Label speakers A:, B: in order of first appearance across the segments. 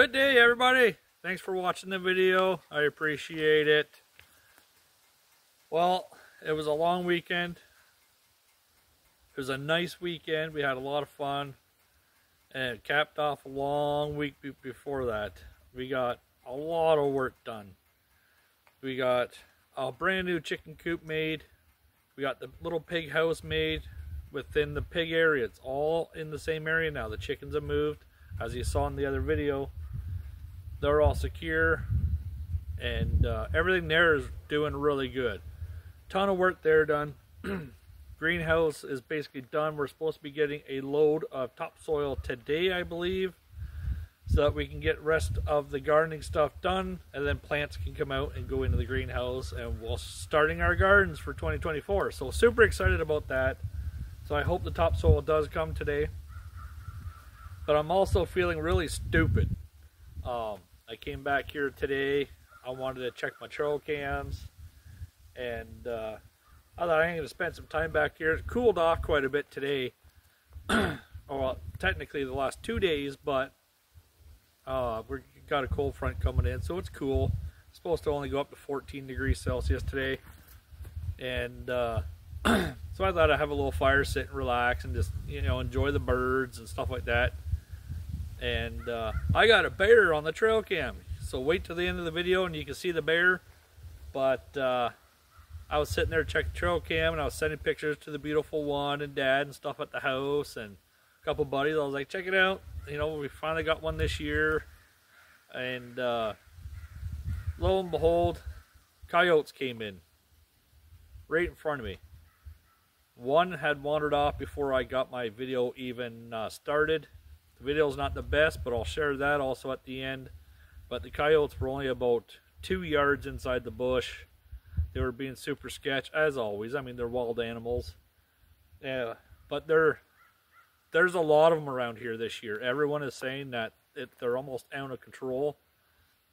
A: Good day, everybody. Thanks for watching the video. I appreciate it. Well, it was a long weekend. It was a nice weekend. We had a lot of fun. And it capped off a long week before that. We got a lot of work done. We got a brand new chicken coop made. We got the little pig house made within the pig area. It's all in the same area now. The chickens have moved. As you saw in the other video, they're all secure. And uh, everything there is doing really good. Ton of work there done. Greenhouse is basically done. We're supposed to be getting a load of topsoil today, I believe so that we can get rest of the gardening stuff done and then plants can come out and go into the greenhouse and we'll starting our gardens for 2024 so super excited about that so I hope the topsoil does come today but I'm also feeling really stupid um, I came back here today I wanted to check my trail cams and uh, I thought I'm going to spend some time back here it cooled off quite a bit today well technically the last two days but uh, we've got a cold front coming in, so it's cool. It's supposed to only go up to 14 degrees Celsius today. And uh, so I thought I'd have a little fire, sit and relax, and just, you know, enjoy the birds and stuff like that. And uh, I got a bear on the trail cam. So wait till the end of the video and you can see the bear. But uh, I was sitting there checking trail cam and I was sending pictures to the beautiful one and dad and stuff at the house and a couple buddies. I was like, check it out you know, we finally got one this year. And uh, lo and behold, coyotes came in right in front of me. One had wandered off before I got my video even uh, started. The is not the best, but I'll share that also at the end. But the coyotes were only about two yards inside the bush. They were being super sketch, as always. I mean, they're wild animals. Yeah, but they're there's a lot of them around here this year. Everyone is saying that it, they're almost out of control,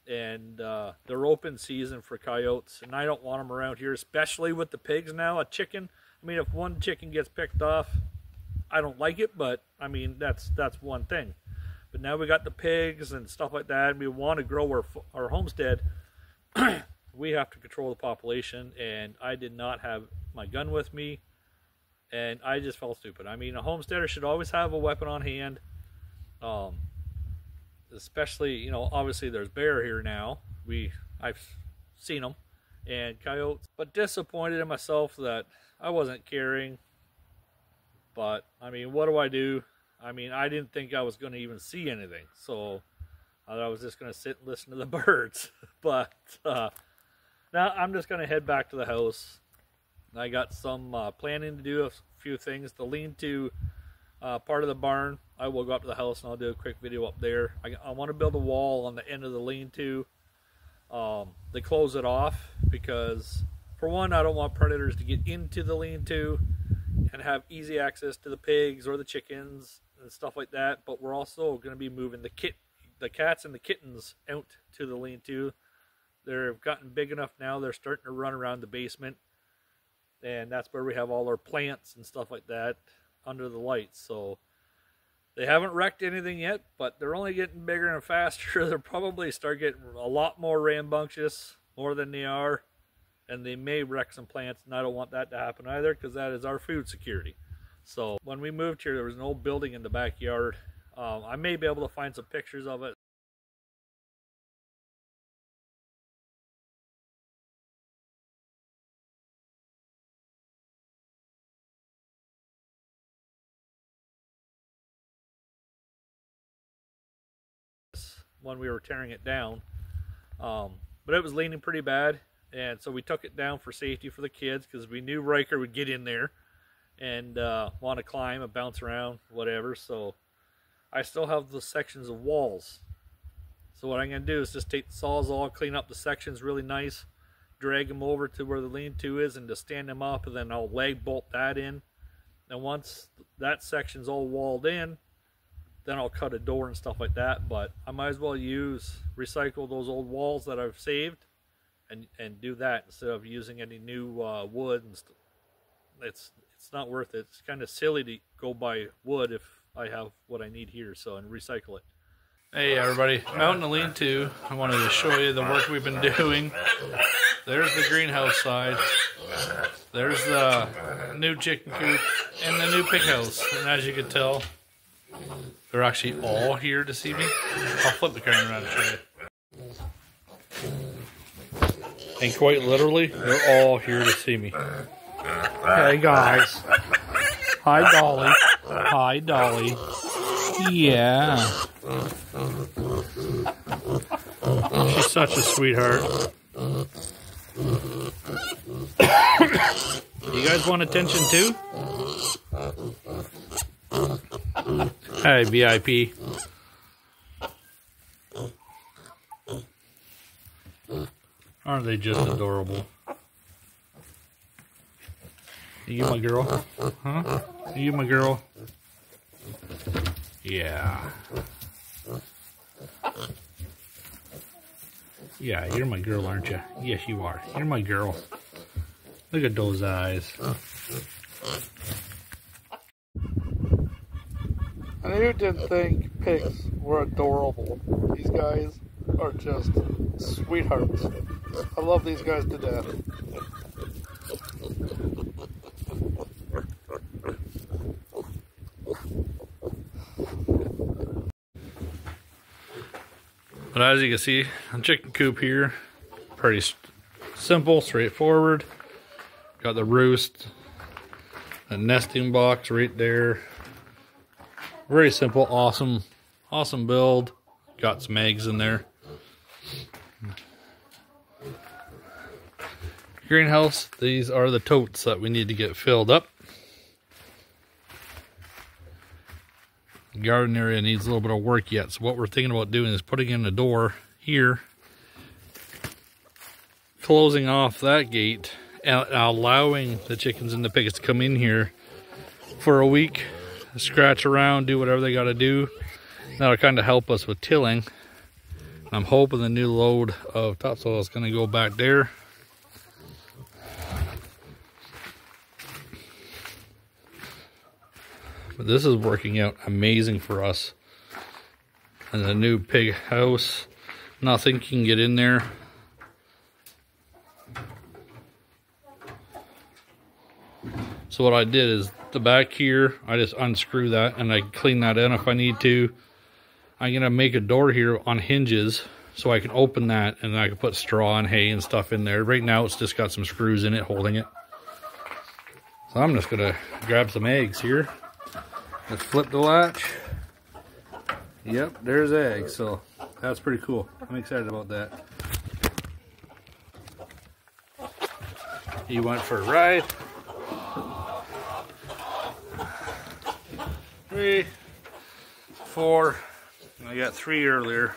A: and uh, they're open season for coyotes. And I don't want them around here, especially with the pigs now. A chicken. I mean, if one chicken gets picked off, I don't like it, but I mean that's that's one thing. But now we got the pigs and stuff like that, we want to grow our our homestead. we have to control the population, and I did not have my gun with me and I just felt stupid. I mean, a homesteader should always have a weapon on hand. Um, especially, you know, obviously there's bear here now. We I've seen them and coyotes, but disappointed in myself that I wasn't carrying. But I mean, what do I do? I mean, I didn't think I was going to even see anything, so I thought I was just going to sit and listen to the birds. but uh, now I'm just going to head back to the house I got some uh, planning to do a few things. The lean-to uh, part of the barn, I will go up to the house and I'll do a quick video up there. I, I want to build a wall on the end of the lean-to. Um, they close it off because, for one, I don't want predators to get into the lean-to and have easy access to the pigs or the chickens and stuff like that. But we're also going to be moving the kit, the cats and the kittens out to the lean-to. They've gotten big enough now. They're starting to run around the basement and that's where we have all our plants and stuff like that under the lights. So they haven't wrecked anything yet, but they're only getting bigger and faster. They'll probably start getting a lot more rambunctious, more than they are, and they may wreck some plants, and I don't want that to happen either because that is our food security. So when we moved here, there was an old building in the backyard. Um, I may be able to find some pictures of it when we were tearing it down. Um, but it was leaning pretty bad, and so we took it down for safety for the kids because we knew Riker would get in there and uh, want to climb and bounce around, whatever. So I still have the sections of walls. So what I'm going to do is just take the sawzall, clean up the sections really nice, drag them over to where the lean-to is, and just stand them up, and then I'll lag bolt that in. And once that section's all walled in, then I'll cut a door and stuff like that. But I might as well use, recycle those old walls that I've saved and, and do that instead of using any new uh, wood. And st- it's, it's not worth it. It's kind of silly to go buy wood if I have what I need here, so and recycle it. Hey everybody, out in the lean-to, I wanted to show you the work we've been doing. There's the greenhouse side. There's the new chicken coop and the new pig house. And as you can tell, they're actually all here to see me. I'll flip the camera around and show you. And quite literally, they're all here to see me. Hey guys. Hi Dolly. Hi Dolly. Yeah. She's such a sweetheart. you guys want attention too? Hey, VIP. Aren't they just adorable? you my girl? Huh? you my girl? Yeah. Yeah, you're my girl, aren't you? Yes, you are. You're my girl. Look at those eyes.
B: And who didn't think pigs were adorable? These guys are just sweethearts. I love these guys to death.
A: But as you can see, the chicken coop here, pretty simple, straightforward. Got the roost, a nesting box right there. Very simple, awesome, awesome build. Got some eggs in there. Greenhouse, these are the totes that we need to get filled up. garden area needs a little bit of work yet. So what we're thinking about doing is putting in a door here, closing off that gate, and allowing the chickens and the pigs to come in here for a week, scratch around, do whatever they got to do. That'll kind of help us with tilling. I'm hoping the new load of topsoil is going to go back there. But this is working out amazing for us. And the new pig house, nothing can get in there. So what I did is the back here, I just unscrew that and I clean that in if I need to. I'm gonna make a door here on hinges so I can open that and I can put straw and hay and stuff in there. Right now it's just got some screws in it holding it. So I'm just gonna grab some eggs here. Let's flip the latch. Yep, there's eggs, so that's pretty cool. I'm excited about that. You went for a ride. Three, four, I got three earlier.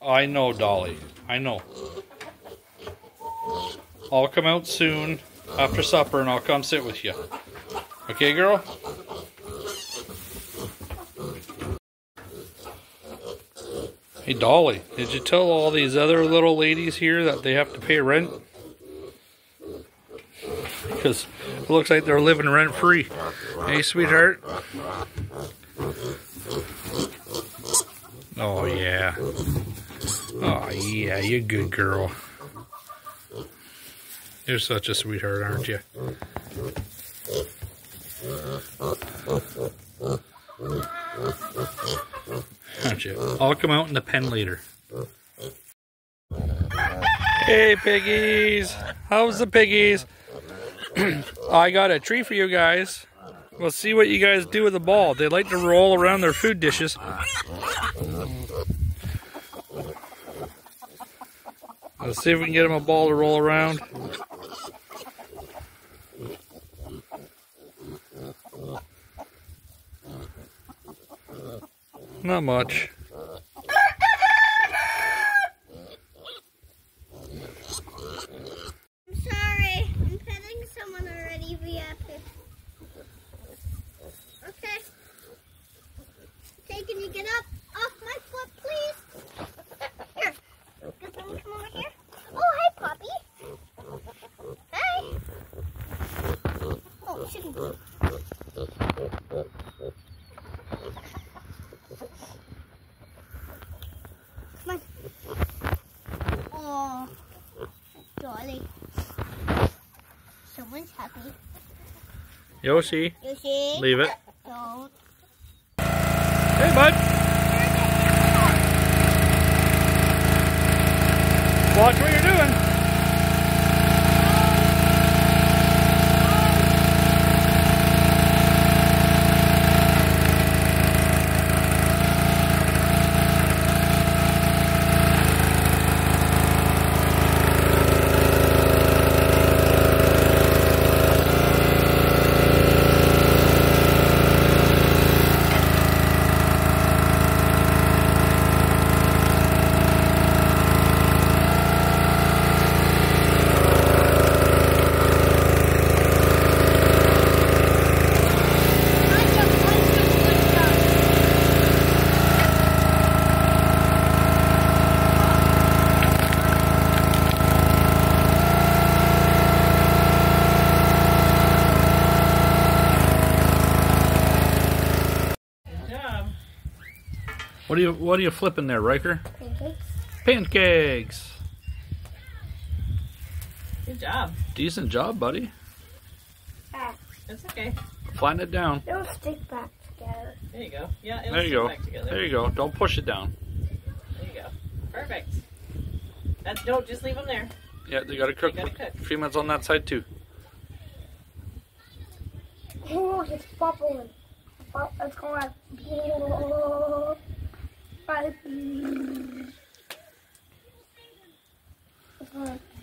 A: I know, Dolly. I know. I'll come out soon after supper and I'll come sit with you. Okay, girl? Hey, Dolly, did you tell all these other little ladies here that they have to pay rent? Because looks like they're living rent free. Hey, sweetheart? Oh, yeah. Oh, yeah, you good girl. You're such a sweetheart, aren't you? Aren't you? I'll come out in the pen later. Hey, piggies! How's the piggies? I got a tree for you guys. We'll see what you guys do with the ball. They like to roll around their food dishes. Let's see if we can get them a ball to roll around. Not much.
C: Come on. Oh, darling. Someone's happy.
A: Yoshi.
C: Yoshi.
A: Leave it.
C: Don't.
A: Hey, bud. Watch
D: where
A: What are you What are you flipping there, Riker?
C: Pancakes.
A: Pancakes.
D: Good job.
A: Decent job, buddy.
C: Ah,
D: That's okay.
A: Flatten it down.
C: they'll stick back together.
D: There you go. Yeah, it'll
A: There you
D: stick
A: go.
D: back together.
A: There you go. Don't push it down.
D: There you go. Perfect. That's don't just leave them there.
A: Yeah, they gotta cook.
D: They gotta cook.
A: A few minutes on that side too.
C: Oh, it's bubbling. Oh, it's going like. Right. It's going like